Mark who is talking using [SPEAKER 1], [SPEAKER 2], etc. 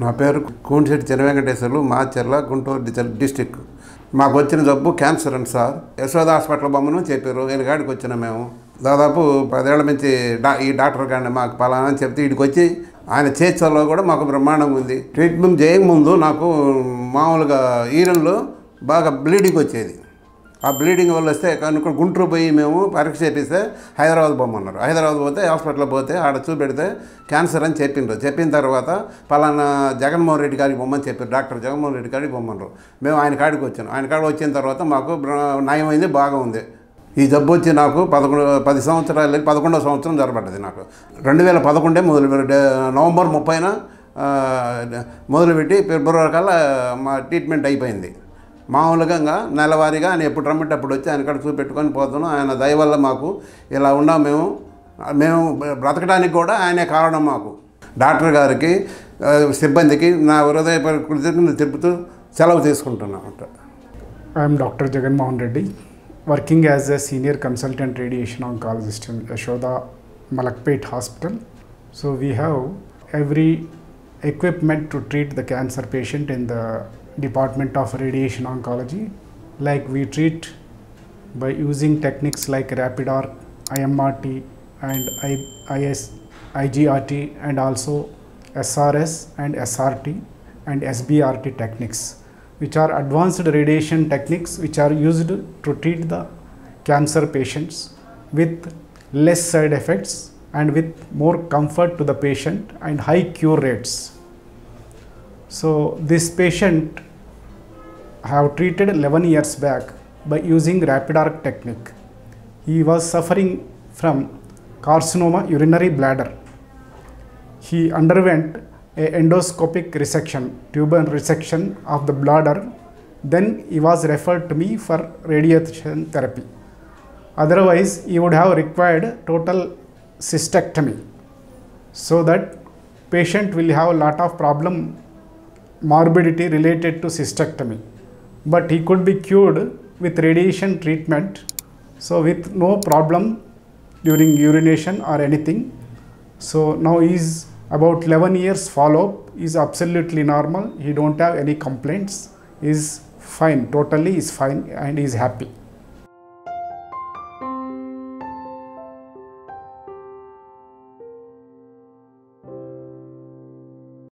[SPEAKER 1] నా పేరు కోనిశెట్టి చిన్న వెంకటేశ్వర్లు మాచర్ల గుంటూరు డిస్టిక్. మాకు వచ్చిన జబ్బు క్యాన్సర్ అండి సార్. యశోద హాస్పిటల్ బొమ్మను చెప్పారు. ఈయన కాడికి మేము. దాదాపు పదేళ్ళ నుంచి డా ఈ డాక్టర్ గారిని మాకు పలానా అని చెప్తే ఇక్కడికి వచ్చి ఆయన చేర్చల్లో కూడా మాకు బ్రహ్మాండంగా ఉంది. ట్రీట్మెంట్ చేయకముందు నాకు మామూలుగా ఈరన్లో బాగా బ్లీడింగ్ వచ్చేది. ఆ బ్లీడింగ్ వల్ల వస్తే కనుక గుంటూరు పోయి మేము పరీక్ష చేపిస్తే హైదరాబాద్ పోమన్నారు. హైదరాబాద్ పోతే హాస్పిటల్లో పోతే ఆడ చూపెడితే క్యాన్సర్ అని చెప్పిండ్రు. చెప్పిన తర్వాత పలానా జగన్మోహన్ రెడ్డి గారికి బొమ్మని చెప్పారు. డాక్టర్ జగన్మోహన్ రెడ్డి గారికి బొమ్మన్నారు మేము ఆయన కాడికి వచ్చాను ఆయన కాడికి వచ్చిన తర్వాత మాకు నయమైంది బాగా ఉంది ఈ జబ్బు వచ్చి నాకు పదకొండు పది సంవత్సరాలు పదకొండో సంవత్సరం జరపడ్డది నాకు. రెండు వేల పదకొండే మొదలు నవంబర్ ముప్పైన మొదలుపెట్టి ఫిబ్రవరి కల్లా మా ట్రీట్మెంట్ అయిపోయింది. మామూలుగా నెలవారీగా ఆయన ఎప్పుడు రమ్మేటప్పుడు వచ్చి ఆయన అక్కడ చూపెట్టుకొని పోతున్నాం. ఆయన దయవల్ల మాకు ఇలా ఉన్నాం మేము. మేము బ్రతకడానికి కూడా ఆయనే కారణం మాకు. డాక్టర్ గారికి సిబ్బందికి నా హృదయ కృతజ్ఞత తెలుపుతూ సెలవు
[SPEAKER 2] తీసుకుంటున్నాను అంట. I'm doctor Jaganmohan Reddy working as a senior consultant radiation oncologist in Yashoda Malakpet hospital. So we have every equipment to treat the cancer patient in the Department of Radiation Oncology. Like we treat by using techniques like rapid arc, IMRT, and I, IS, IGRT, and also SRS and SRT and SBRT techniques, which are advanced radiation techniques which are used to treat the cancer patients with less side effects and with more comfort to the patient and high cure rates. So this patient I have treated 11 years back by using rapid arc technique. He was suffering from carcinoma urinary bladder. He underwent a endoscopic resection, tubal resection of the bladder. Then he was referred to me for radiation therapy. Otherwise, he would have required total cystectomy. So that patient will have a lot of problem morbidity related to cystectomy. But he could be cured with radiation treatment. So with no problem during urination or anything. So now he is about 11 years follow up is absolutely normal. He don't have any complaints. Is fine. Totally is fine and is happy